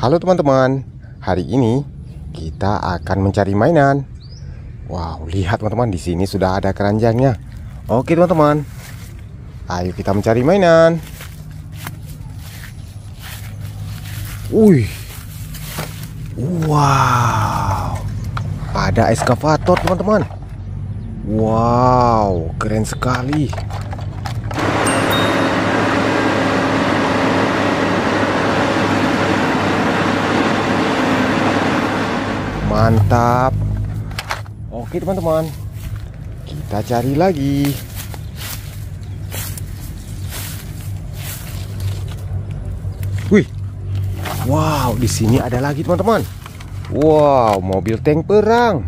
Halo teman-teman, hari ini kita akan mencari mainan. Wow, lihat teman-teman di sini sudah ada keranjangnya. Oke teman-teman, ayo kita mencari mainan. Wih, wow, ada eskavator teman-teman. Wow, keren sekali. Mantap. Oke teman-teman. Kita cari lagi. Wih. Wow, di sini ada lagi teman-teman. Wow, mobil tank perang.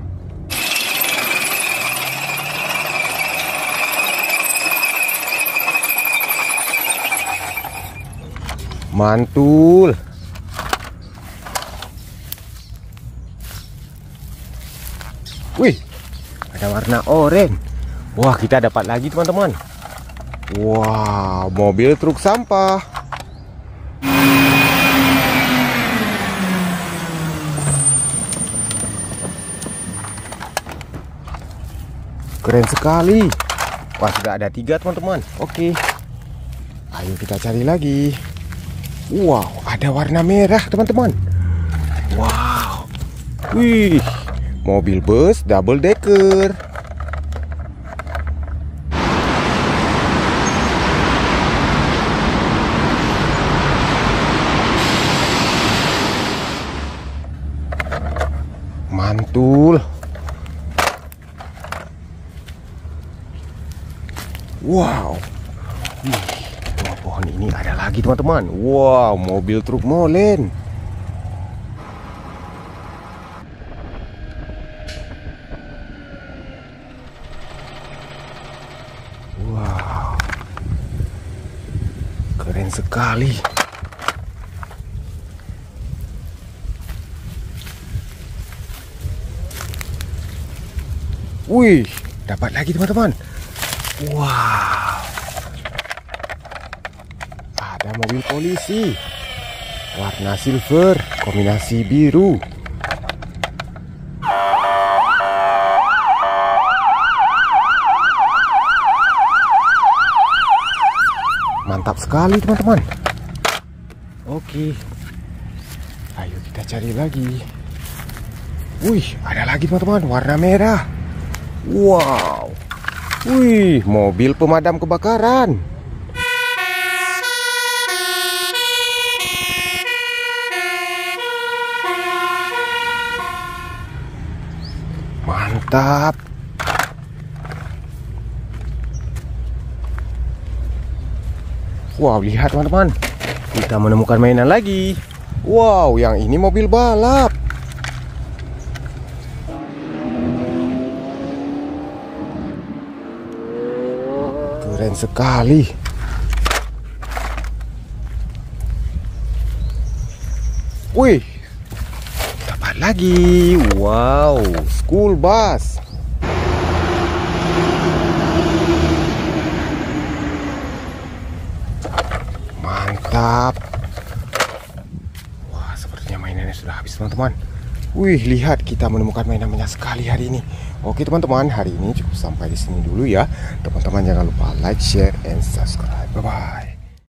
Mantul. Wih, ada warna oranye. Wah, kita dapat lagi teman-teman. Wah, mobil truk sampah. Keren sekali. Wah, sudah ada tiga teman-teman. Oke, ayo kita cari lagi. Wow, ada warna merah teman-teman. Wow, wih. Mobil bus double decker. Mantul. Wow. Wih, pohon ini ada lagi teman-teman. Wow, mobil truk molen. Wow. Keren sekali. Wih, dapat lagi teman-teman. Wow. Ada mobil polisi. Warna silver, kombinasi biru. Mantap sekali teman-teman. Oke. Ayo kita cari lagi. Wih ada lagi teman-teman. Warna merah. Wow. Wih mobil pemadam kebakaran. Mantap Wow, lihat teman-teman. Kita menemukan mainan lagi. Wow, yang ini mobil balap. Keren sekali. Wih, dapat lagi. Wow, school bus. Mantap. Wah, sepertinya mainannya sudah habis, teman-teman. Wih, lihat kita menemukan mainan banyak sekali hari ini. Oke, teman-teman, hari ini cukup sampai di sini dulu ya. Teman-teman jangan lupa like, share, and subscribe. Bye bye.